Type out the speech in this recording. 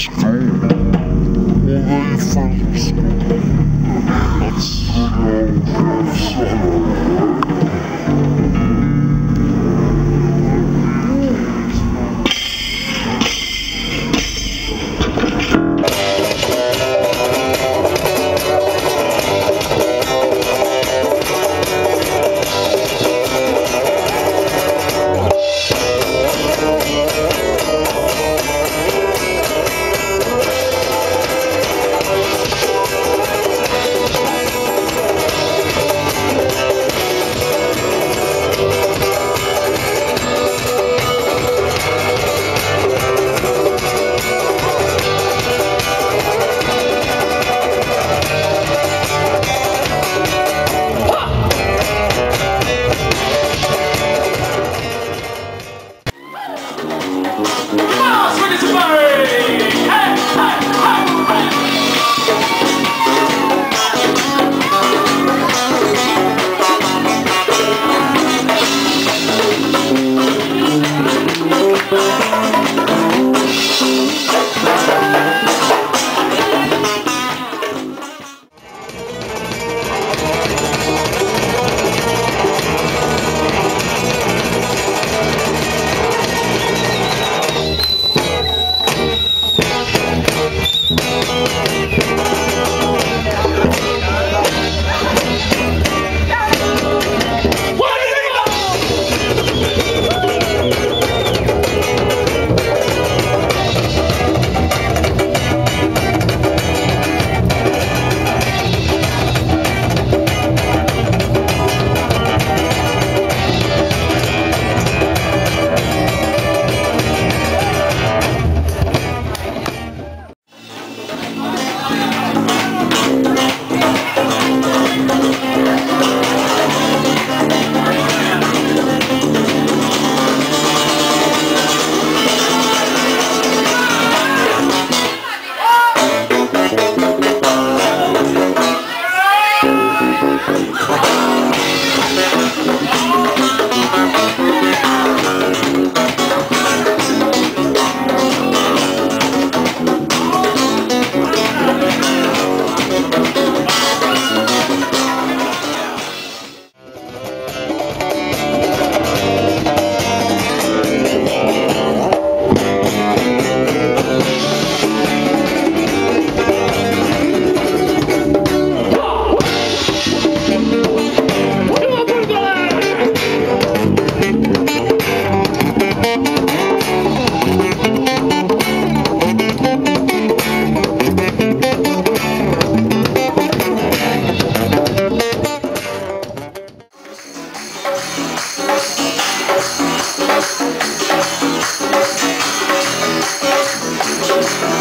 school. All friends are school. That's the Mars, when to burning. Dios.